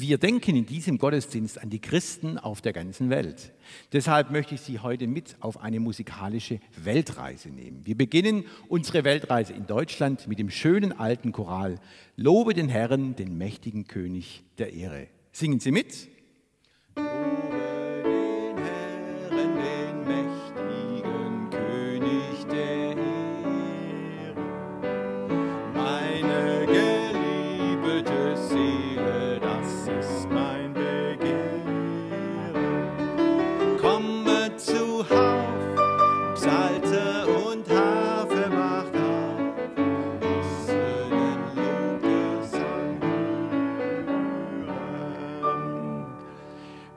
Wir denken in diesem Gottesdienst an die Christen auf der ganzen Welt. Deshalb möchte ich Sie heute mit auf eine musikalische Weltreise nehmen. Wir beginnen unsere Weltreise in Deutschland mit dem schönen alten Choral Lobe den Herrn, den mächtigen König der Ehre. Singen Sie mit? Lobe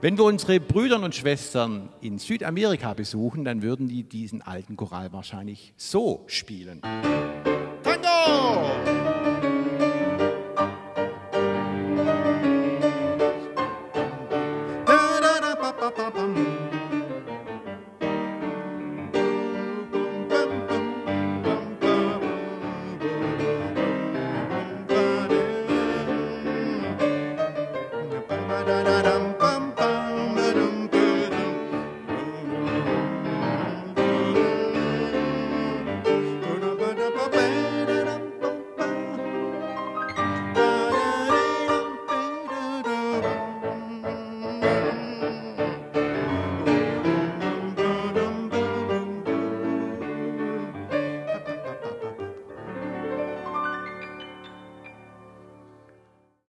Wenn wir unsere Brüder und Schwestern in Südamerika besuchen, dann würden die diesen alten Choral wahrscheinlich so spielen. Tango! da da dum